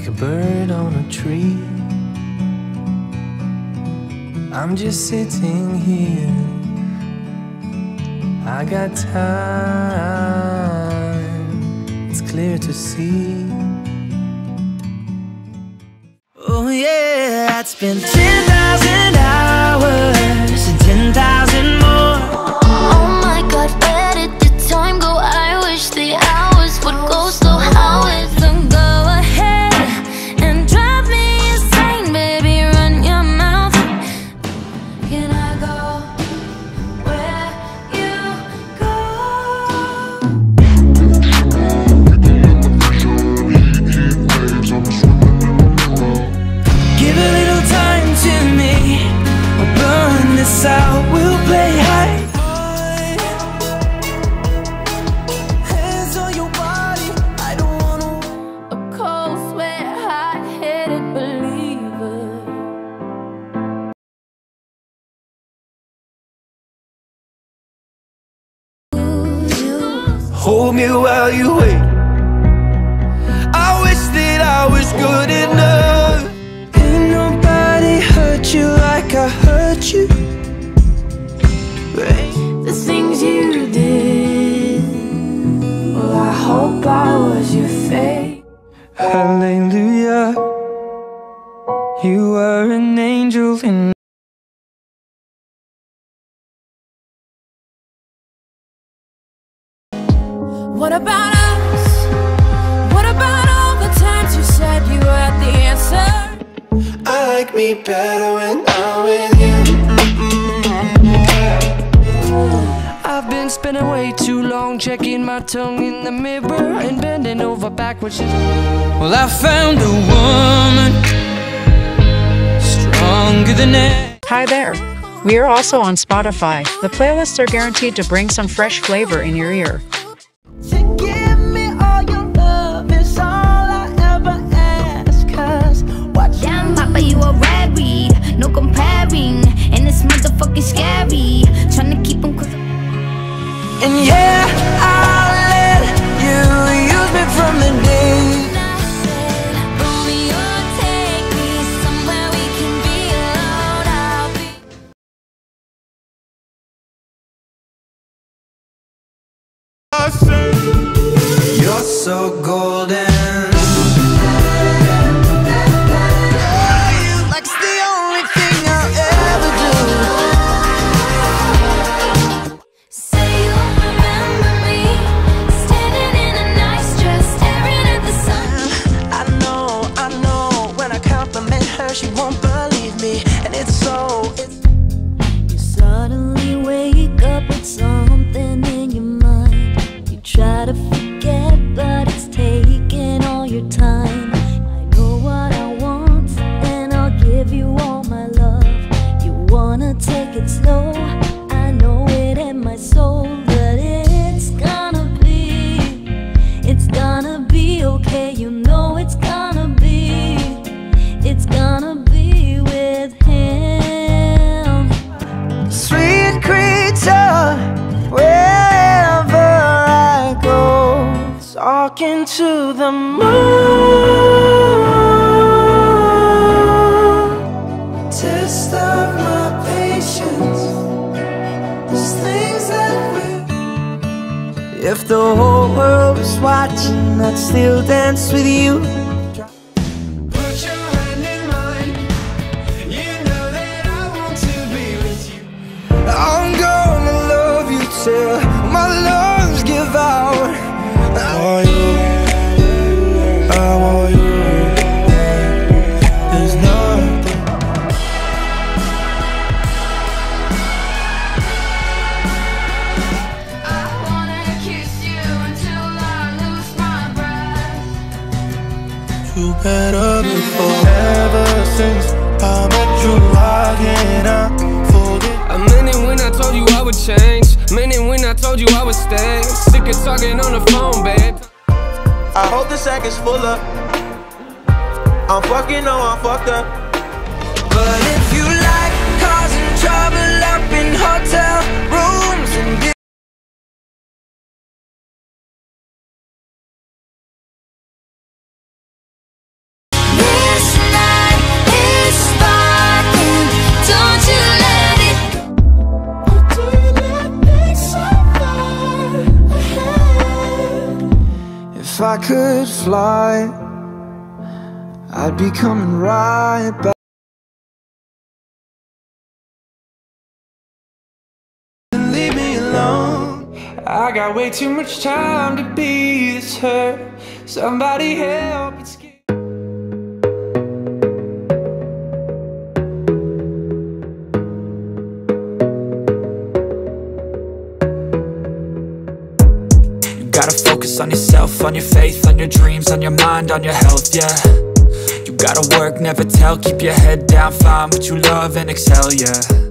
like a bird on a tree. I'm just sitting here. I got time, it's clear to see. Oh, yeah, I'd spend 10,000 hours Hold me while you wait. I wish that I was good enough. Ain't nobody hurt you like I hurt you. The things you did. Well, I hope I was your fate. Hallelujah. You were an angel in What about us? What about all the times you said you had the answer? I like me better when I'm with you. I've been spending way too long checking my tongue in the mirror and bending over backwards. Well, I found a woman stronger than ever. Hi there. We are also on Spotify. The playlists are guaranteed to bring some fresh flavor in your ear. And yeah, I'll let you use me from the day. Bring me or take me somewhere we can be alone I said, Romeo, something in your mind. You try to forget, but it's taking all your time. I know what I want, and I'll give you all my love. You wanna take it slow, talking to the moon. Test of my patience. There's things that we. If the whole world was watching, I'd still dance with you. Better before. Ever since I met you, I cannot forget. I meant it when I told you I would change. Meant it when I told you I would stay. Sick of talking on the phone, babe. I hope the sack is full up. I'm fucking, no, I'm fucked up. But if you like causing trouble up in hotel If I could fly, I'd be coming right back. Leave me alone. I got way too much time to be this hurt. Somebody help. It's gotta focus on yourself, on your faith, on your dreams, on your mind, on your health, yeah. You gotta work, never tell, keep your head down, find what you love and excel, yeah